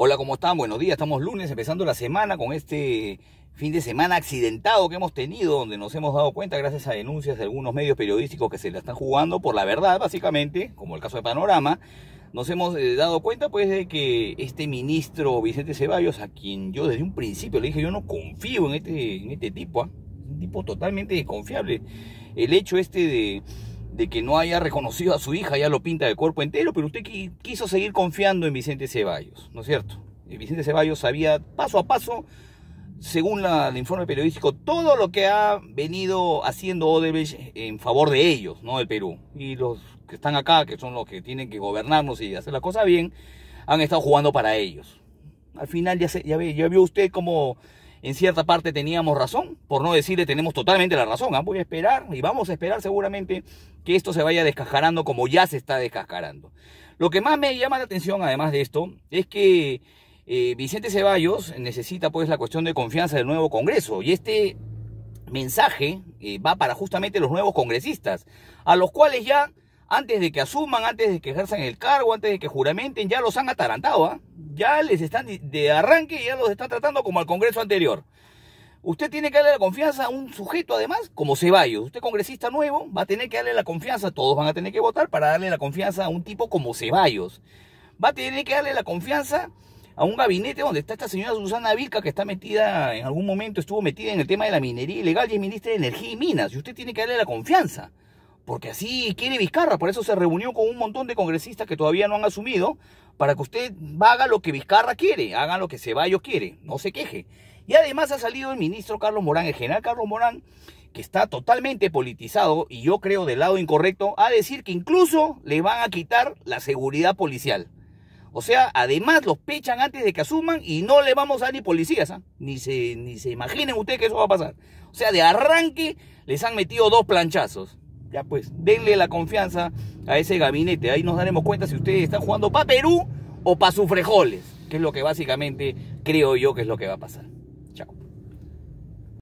Hola, ¿cómo están? Buenos días, estamos lunes empezando la semana con este fin de semana accidentado que hemos tenido, donde nos hemos dado cuenta gracias a denuncias de algunos medios periodísticos que se la están jugando por la verdad, básicamente, como el caso de Panorama, nos hemos eh, dado cuenta pues de que este ministro Vicente Ceballos, a quien yo desde un principio le dije yo no confío en este, en este tipo, ¿ah? un tipo totalmente desconfiable, el hecho este de de que no haya reconocido a su hija, ya lo pinta de cuerpo entero, pero usted quiso seguir confiando en Vicente Ceballos, ¿no es cierto? Y Vicente Ceballos sabía paso a paso, según el informe periodístico, todo lo que ha venido haciendo Odebrecht en favor de ellos, no del Perú. Y los que están acá, que son los que tienen que gobernarnos y hacer la cosa bien, han estado jugando para ellos. Al final ya, se, ya, ve, ya vio usted cómo en cierta parte teníamos razón, por no decirle tenemos totalmente la razón. ¿ah? Voy a esperar y vamos a esperar seguramente que esto se vaya descascarando como ya se está descascarando. Lo que más me llama la atención, además de esto, es que eh, Vicente Ceballos necesita pues la cuestión de confianza del nuevo Congreso y este mensaje eh, va para justamente los nuevos congresistas, a los cuales ya antes de que asuman, antes de que ejerzan el cargo, antes de que juramenten, ya los han atarantado, ¿ah? Ya les están de arranque, ya los están tratando como al Congreso anterior. Usted tiene que darle la confianza a un sujeto, además, como Ceballos. Usted, congresista nuevo, va a tener que darle la confianza, todos van a tener que votar para darle la confianza a un tipo como Ceballos. Va a tener que darle la confianza a un gabinete donde está esta señora Susana Vilca, que está metida, en algún momento estuvo metida en el tema de la minería ilegal y es ministra de Energía y Minas. Y usted tiene que darle la confianza porque así quiere Vizcarra, por eso se reunió con un montón de congresistas que todavía no han asumido, para que usted haga lo que Vizcarra quiere, haga lo que Ceballos quiere, no se queje. Y además ha salido el ministro Carlos Morán, el general Carlos Morán, que está totalmente politizado y yo creo del lado incorrecto, a decir que incluso le van a quitar la seguridad policial. O sea, además los pechan antes de que asuman y no le vamos a dar ni policías, ¿ah? ni, se, ni se imaginen ustedes que eso va a pasar. O sea, de arranque les han metido dos planchazos ya pues, denle la confianza a ese gabinete. Ahí nos daremos cuenta si ustedes están jugando para Perú o para sus frejoles, que es lo que básicamente creo yo que es lo que va a pasar.